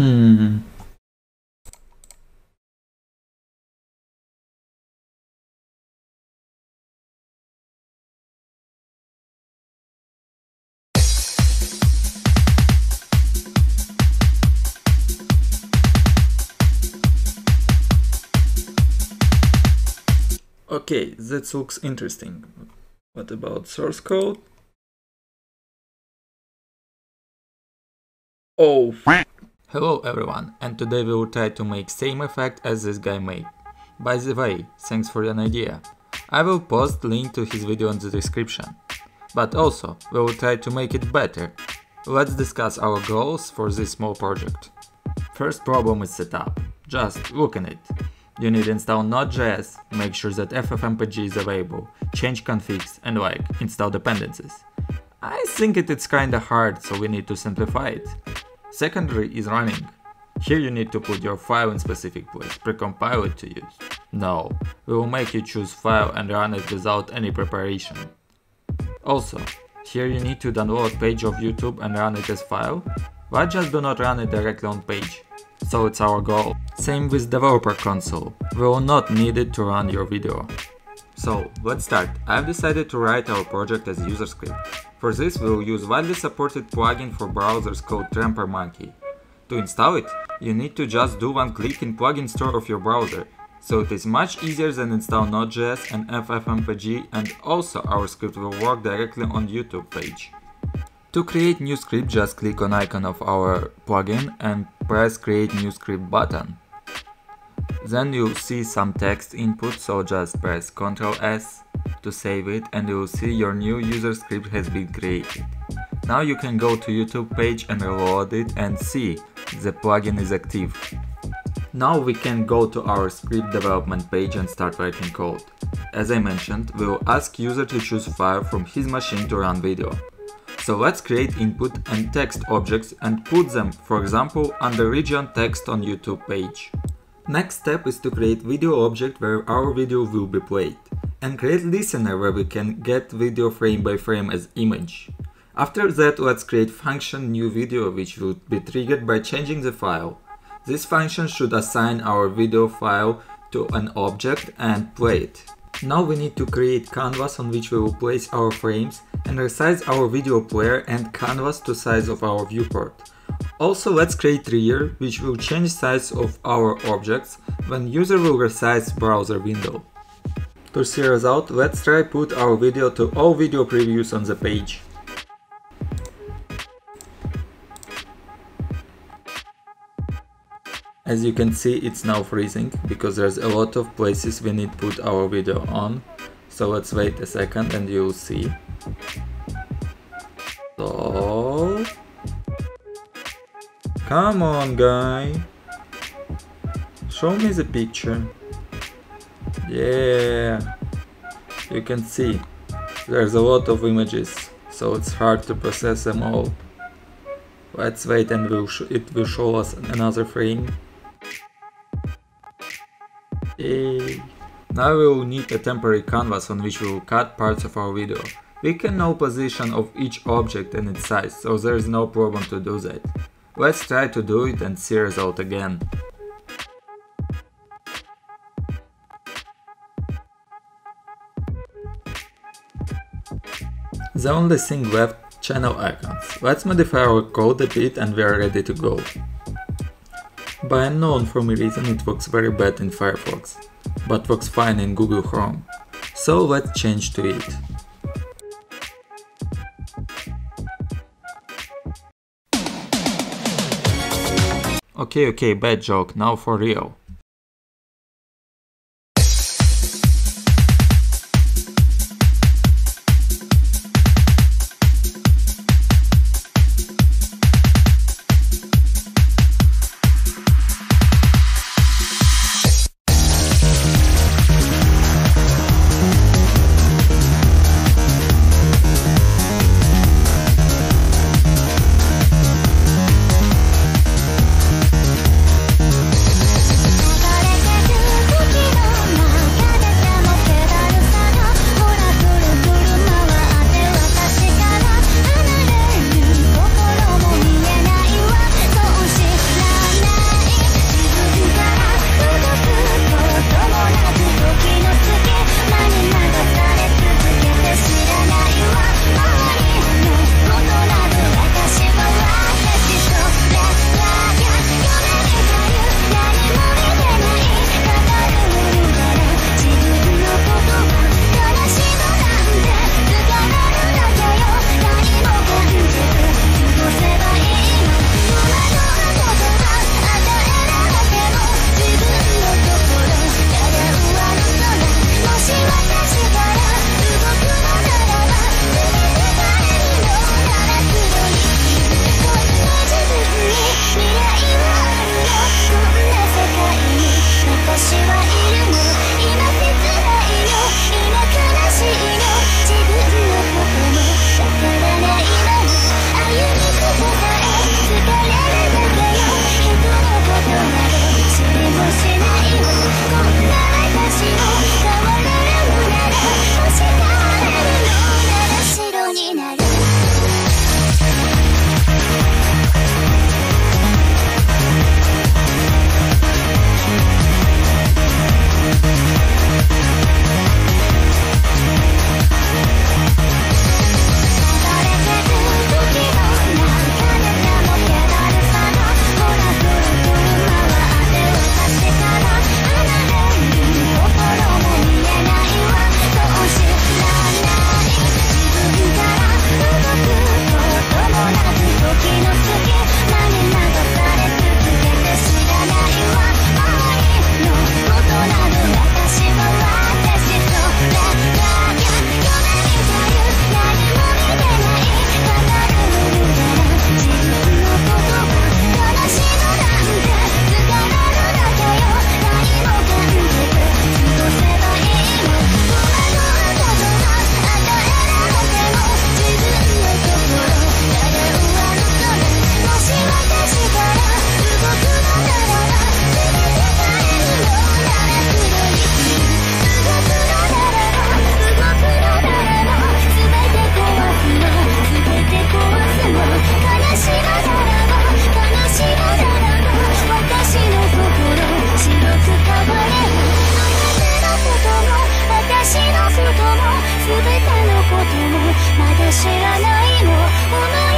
Hmm. Okay, that looks interesting. What about source code? Oh. Hello everyone, and today we will try to make same effect as this guy made. By the way, thanks for an idea. I will post link to his video in the description. But also, we will try to make it better. Let's discuss our goals for this small project. First problem is setup. Just look at it. You need to install Node.js, make sure that FFmpeg is available, change configs and like, install dependencies. I think it is kinda hard, so we need to simplify it. Secondary is running. Here you need to put your file in specific place, precompile it to use. No, we will make you choose file and run it without any preparation. Also, here you need to download page of YouTube and run it as file, but just do not run it directly on page so it's our goal. Same with developer console, we will not need it to run your video. So, let's start. I've decided to write our project as user script. For this we will use widely supported plugin for browsers called Tramper Monkey. To install it, you need to just do one click in plugin store of your browser, so it is much easier than install Node.js and FFmpeg and also our script will work directly on YouTube page. To create new script just click on icon of our plugin and press create new script button. Then you'll see some text input so just press Ctrl S to save it and you'll see your new user script has been created. Now you can go to YouTube page and reload it and see the plugin is active. Now we can go to our script development page and start writing code. As I mentioned, we will ask user to choose file from his machine to run video. So let's create input and text objects and put them, for example, under region text on YouTube page. Next step is to create video object where our video will be played, and create listener where we can get video frame by frame as image. After that let's create function new video which will be triggered by changing the file. This function should assign our video file to an object and play it. Now we need to create canvas on which we will place our frames and resize our video player and canvas to size of our viewport. Also let's create trigger which will change size of our objects when user will resize browser window. To see result, let's try put our video to all video previews on the page. As you can see it's now freezing because there's a lot of places we need put our video on. So let's wait a second and you'll see. So... Come on guy! Show me the picture. Yeah! You can see there's a lot of images so it's hard to process them all. Let's wait and we'll it will show us another frame. Yay. Now we will need a temporary canvas on which we will cut parts of our video. We can know position of each object and its size, so there is no problem to do that. Let's try to do it and see result again. The only thing left, channel icons. Let's modify our code a bit and we are ready to go. By unknown for me reason it works very bad in Firefox, but works fine in Google Chrome. So let's change to it. Okay, okay, bad joke, now for real. まだ知らないの。